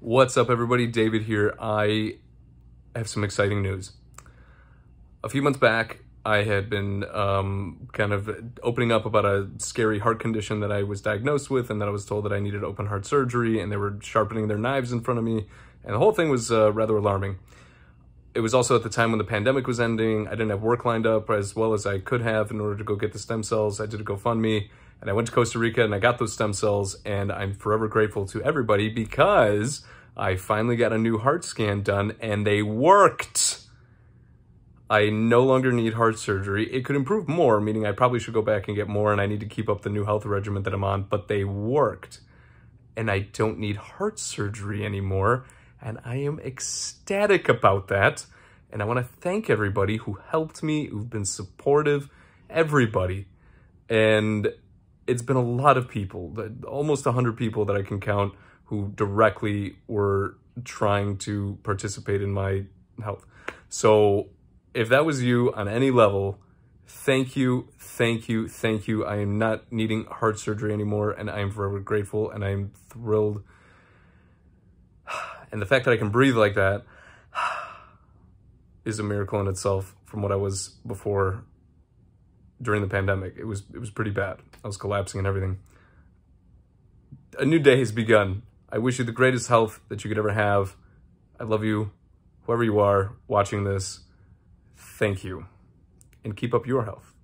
What's up, everybody? David here. I have some exciting news. A few months back, I had been um, kind of opening up about a scary heart condition that I was diagnosed with, and that I was told that I needed open heart surgery, and they were sharpening their knives in front of me, and the whole thing was uh, rather alarming. It was also at the time when the pandemic was ending. I didn't have work lined up as well as I could have in order to go get the stem cells. I did a GoFundMe and I went to Costa Rica and I got those stem cells and I'm forever grateful to everybody because I finally got a new heart scan done and they worked. I no longer need heart surgery. It could improve more, meaning I probably should go back and get more and I need to keep up the new health regimen that I'm on, but they worked. And I don't need heart surgery anymore. And I am ecstatic about that. And I want to thank everybody who helped me, who've been supportive, everybody. And it's been a lot of people, almost 100 people that I can count who directly were trying to participate in my health. So if that was you on any level, thank you, thank you, thank you. I am not needing heart surgery anymore and I am forever grateful and I am thrilled. And the fact that I can breathe like that is a miracle in itself from what I was before during the pandemic. It was it was pretty bad. I was collapsing and everything. A new day has begun. I wish you the greatest health that you could ever have. I love you, whoever you are watching this. Thank you. And keep up your health.